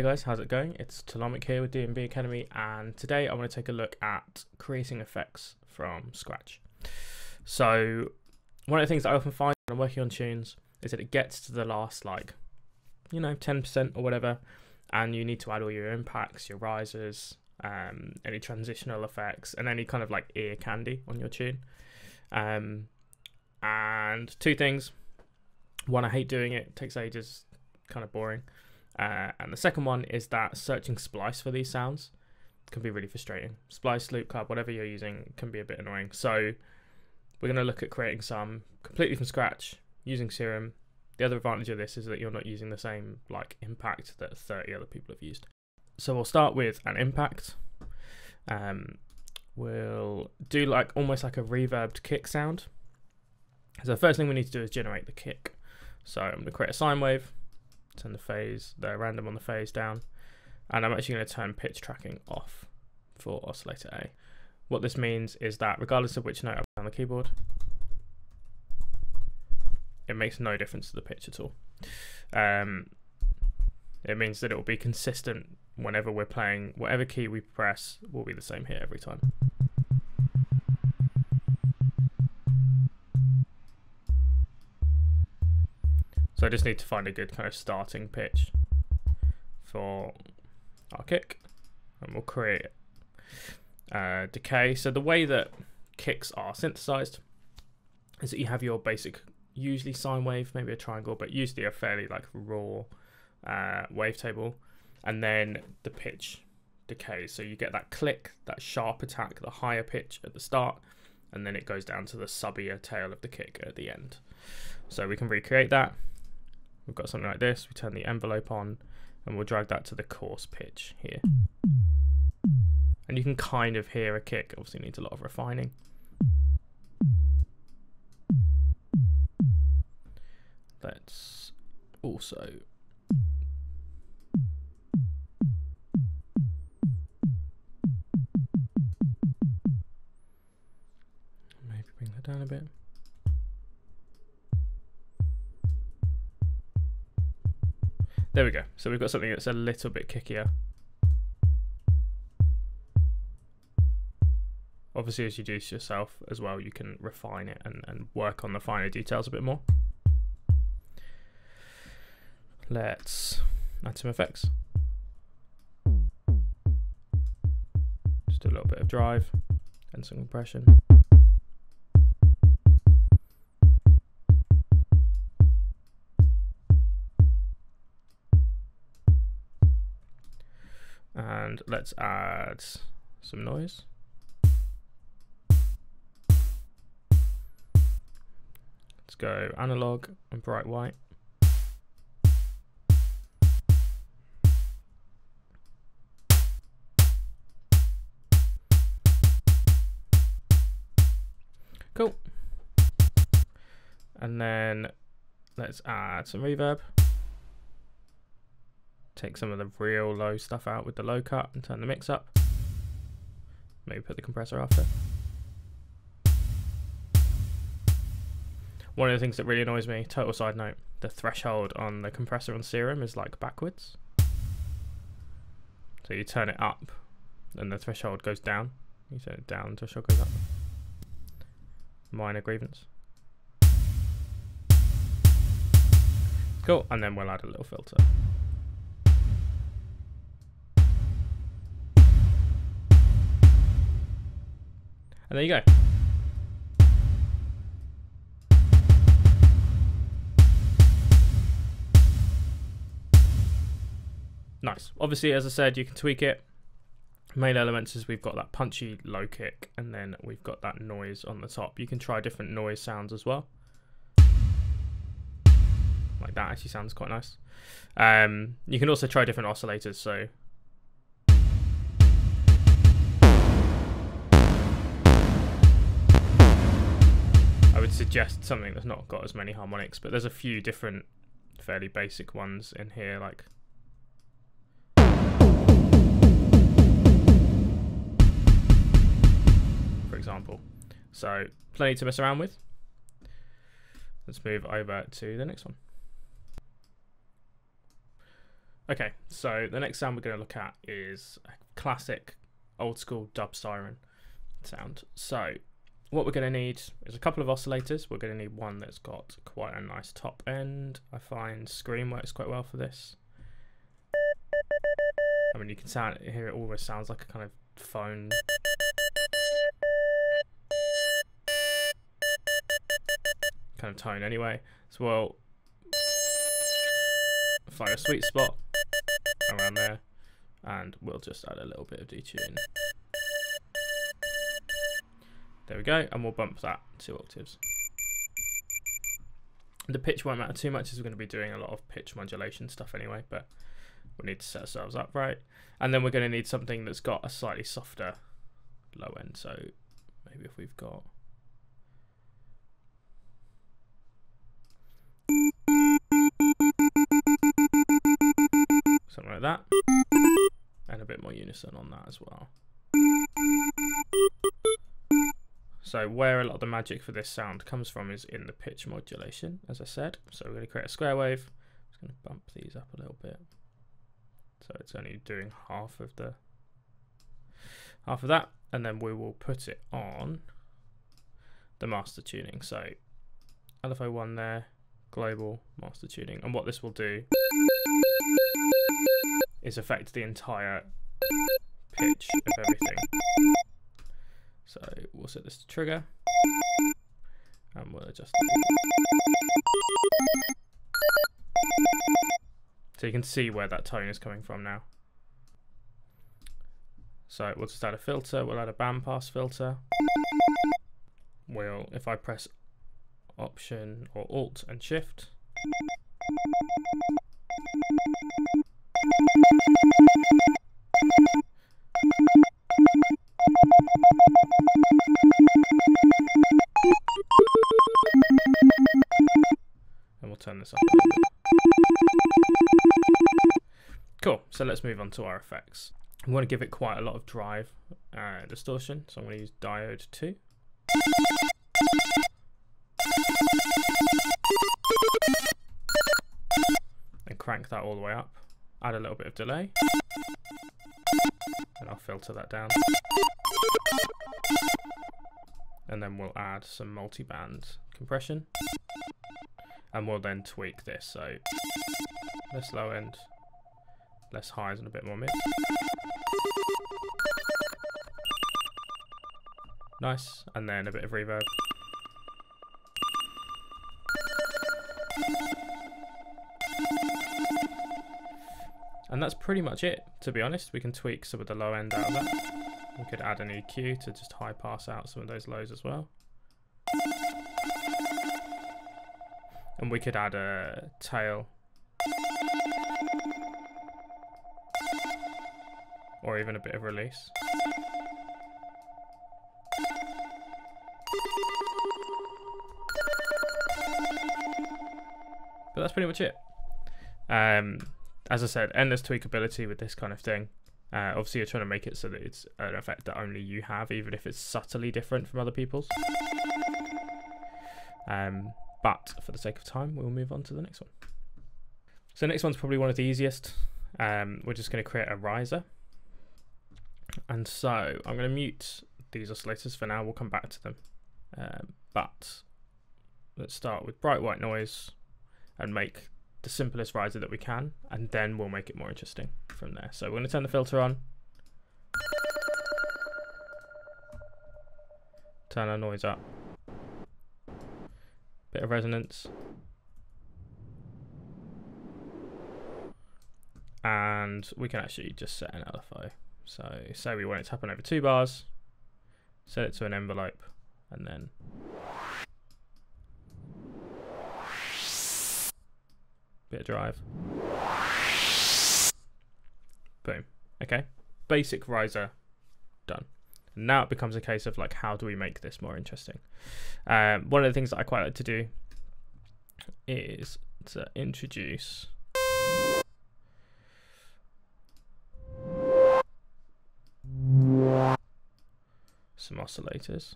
Hey guys, how's it going? It's Talamic here with DNB Academy, and today I want to take a look at creating effects from scratch. So, one of the things that I often find when I'm working on tunes is that it gets to the last, like, you know, 10% or whatever, and you need to add all your impacts, your risers, um, any transitional effects, and any kind of like ear candy on your tune. Um, and two things. One, I hate doing it, it takes ages, kind of boring. Uh, and the second one is that searching splice for these sounds can be really frustrating. Splice, Loopcloud, whatever you're using can be a bit annoying. So we're going to look at creating some completely from scratch using Serum. The other advantage of this is that you're not using the same like impact that 30 other people have used. So we'll start with an impact. Um, we'll do like almost like a reverbed kick sound. So the first thing we need to do is generate the kick. So I'm going to create a sine wave turn the phase, the random on the phase down, and I'm actually going to turn pitch tracking off for oscillator A. What this means is that regardless of which note I play on the keyboard, it makes no difference to the pitch at all. Um, it means that it will be consistent whenever we're playing, whatever key we press will be the same here every time. So I just need to find a good kind of starting pitch for our kick and we'll create uh, decay. So the way that kicks are synthesized is that you have your basic, usually sine wave, maybe a triangle, but usually a fairly like raw uh, wavetable, and then the pitch decays. So you get that click, that sharp attack, the higher pitch at the start, and then it goes down to the subbier tail of the kick at the end. So we can recreate that we've got something like this. We turn the envelope on and we'll drag that to the coarse pitch here. And you can kind of hear a kick, obviously needs a lot of refining. Let's also maybe bring that down a bit. There we go. So we've got something that's a little bit kickier. Obviously, as you do yourself as well, you can refine it and, and work on the finer details a bit more. Let's add some effects. Just a little bit of drive and some compression. And let's add some noise. Let's go analog and bright white. Cool. And then let's add some reverb take some of the real low stuff out with the low cut and turn the mix up. Maybe put the compressor after. One of the things that really annoys me, total side note, the threshold on the compressor on Serum is like backwards. So you turn it up and the threshold goes down. You turn it down, threshold goes up. Minor grievance. Cool, and then we'll add a little filter. And there you go. Nice. Obviously, as I said, you can tweak it. Main elements is we've got that punchy low kick, and then we've got that noise on the top. You can try different noise sounds as well. Like that actually sounds quite nice. Um, you can also try different oscillators. So would suggest something that's not got as many harmonics, but there's a few different fairly basic ones in here, like for example. So plenty to mess around with. Let's move over to the next one. Okay, so the next sound we're going to look at is a classic old school dub siren sound. So what we're going to need is a couple of oscillators. We're going to need one that's got quite a nice top end. I find Scream works quite well for this. I mean, you can sound hear it almost sounds like a kind of phone. kind of tone anyway. So we'll find a sweet spot around there and we'll just add a little bit of detune. There we go, and we'll bump that two octaves. The pitch won't matter too much as we're going to be doing a lot of pitch modulation stuff anyway, but we need to set ourselves up right. And then we're going to need something that's got a slightly softer low end. So maybe if we've got something like that and a bit more unison on that as well. So where a lot of the magic for this sound comes from is in the pitch modulation, as I said. So we're going to create a square wave. I'm just going to bump these up a little bit. So it's only doing half of the half of that, and then we will put it on the master tuning. So LFO one there, global master tuning, and what this will do is affect the entire pitch of everything. So we'll set this to trigger and we'll adjust So you can see where that tone is coming from now. So we'll just add a filter, we'll add a bandpass filter. We'll, if I press Option or Alt and Shift, so let's move on to our effects. I'm going to give it quite a lot of drive uh, distortion, so I'm going to use diode 2. And crank that all the way up. Add a little bit of delay. And I'll filter that down. And then we'll add some multi-band compression and we'll then tweak this so less low end less highs and a bit more mid nice and then a bit of reverb. And that's pretty much it to be honest. We can tweak some of the low end out of that. We could add an EQ to just high pass out some of those lows as well. And we could add a tail. Or even a bit of release. But that's pretty much it. Um, as I said, endless tweakability with this kind of thing. Uh, obviously, you're trying to make it so that it's an effect that only you have, even if it's subtly different from other people's. Um, but for the sake of time, we'll move on to the next one. So the next one's probably one of the easiest. Um, we're just going to create a riser. And so I'm going to mute these oscillators for now. We'll come back to them. Um, but let's start with bright white noise and make the simplest riser that we can. And then we'll make it more interesting from there. So we're going to turn the filter on. Turn our noise up bit of resonance. And we can actually just set an LFO. So say we want it to happen over two bars, set it to an envelope, and then bit of drive. Boom. Okay. Basic riser done. Now it becomes a case of like, how do we make this more interesting? Um, one of the things that I quite like to do is to introduce some oscillators.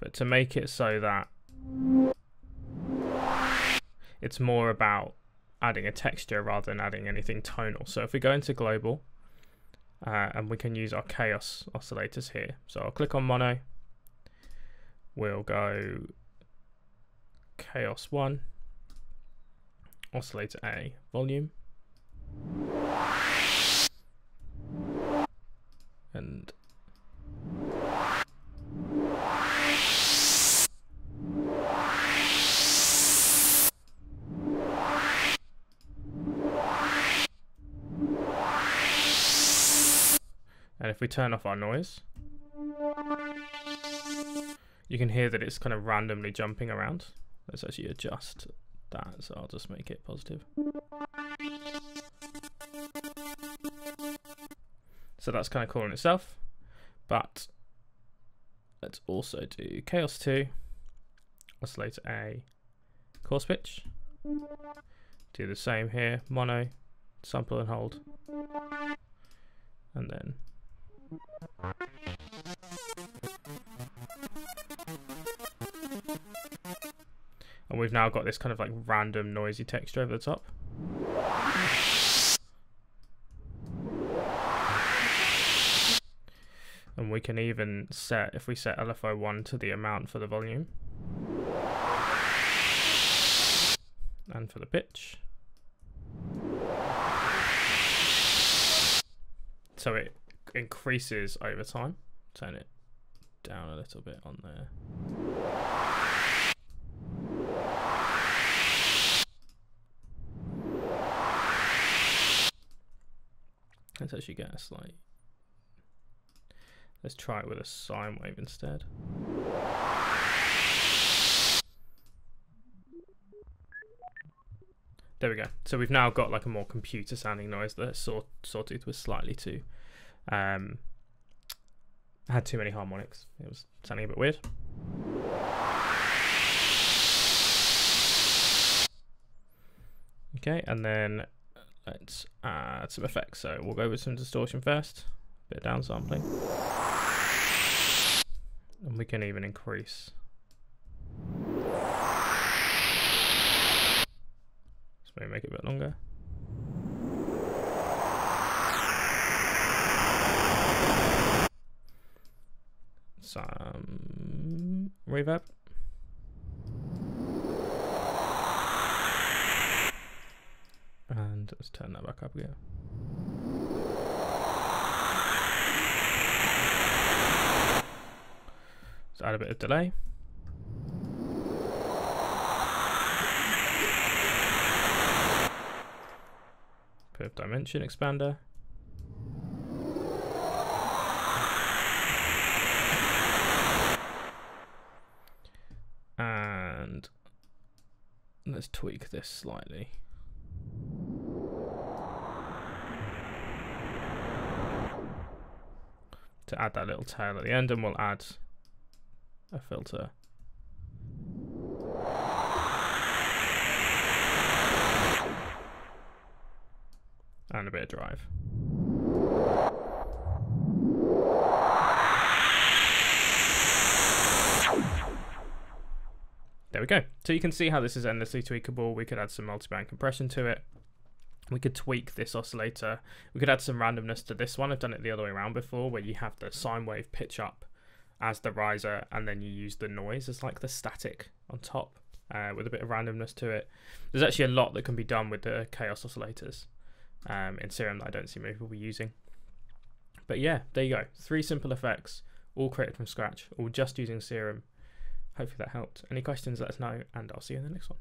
But to make it so that it's more about adding a texture rather than adding anything tonal. So if we go into global, uh, and we can use our chaos oscillators here. So I'll click on mono, we'll go chaos 1, oscillator A, volume, and And if we turn off our noise, you can hear that it's kind of randomly jumping around. Let's actually adjust that, so I'll just make it positive. So that's kind of cool in itself, but let's also do Chaos 2, oscillator A, coarse pitch. Do the same here, mono, sample and hold, and then and we've now got this kind of like random noisy texture over the top. Can even set, if we set LFO1 to the amount for the volume. And for the pitch. So it increases over time. Turn it down a little bit on there. Let's actually get a slight. Let's try it with a sine wave instead. There we go. So we've now got like a more computer sounding noise that saw Sawtooth was slightly too um, had too many harmonics. It was sounding a bit weird. Okay, and then let's add some effects. So we'll go with some distortion first, bit of downsampling. And we can even increase. Let's maybe make it a bit longer. some reverb. And let's turn that back up again. Add a bit of delay. Bit of dimension expander. And let's tweak this slightly. To add that little tail at the end and we'll add a filter. And a bit of drive. There we go. So you can see how this is endlessly tweakable. We could add some multiband compression to it. We could tweak this oscillator. We could add some randomness to this one. I've done it the other way around before where you have the sine wave pitch up as the riser, and then you use the noise as like the static on top uh, with a bit of randomness to it. There's actually a lot that can be done with the chaos oscillators um, in Serum that I don't see many people using. But yeah, there you go. Three simple effects, all created from scratch, all just using Serum. Hopefully that helped. Any questions, let us know, and I'll see you in the next one.